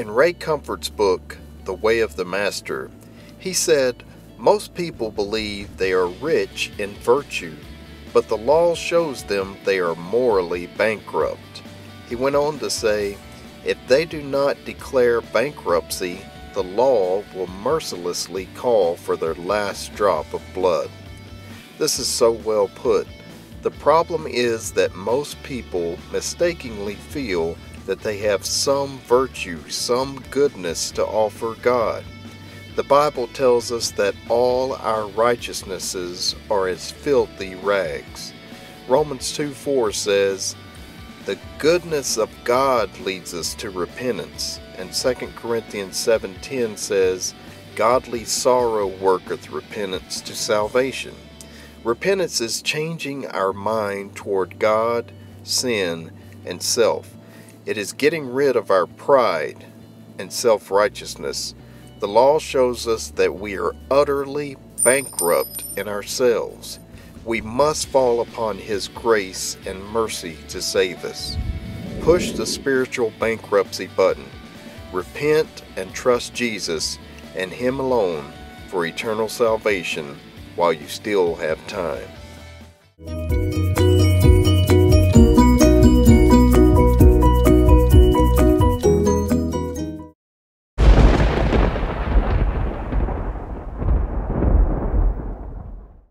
In Ray Comfort's book, The Way of the Master, he said, Most people believe they are rich in virtue, but the law shows them they are morally bankrupt. He went on to say, If they do not declare bankruptcy, the law will mercilessly call for their last drop of blood. This is so well put. The problem is that most people mistakenly feel that they have some virtue, some goodness to offer God. The Bible tells us that all our righteousnesses are as filthy rags. Romans 2 4 says, The goodness of God leads us to repentance. And 2 Corinthians 7:10 says, Godly sorrow worketh repentance to salvation. Repentance is changing our mind toward God, sin, and self. It is getting rid of our pride and self righteousness. The law shows us that we are utterly bankrupt in ourselves. We must fall upon His grace and mercy to save us. Push the spiritual bankruptcy button. Repent and trust Jesus and Him alone for eternal salvation while you still have time.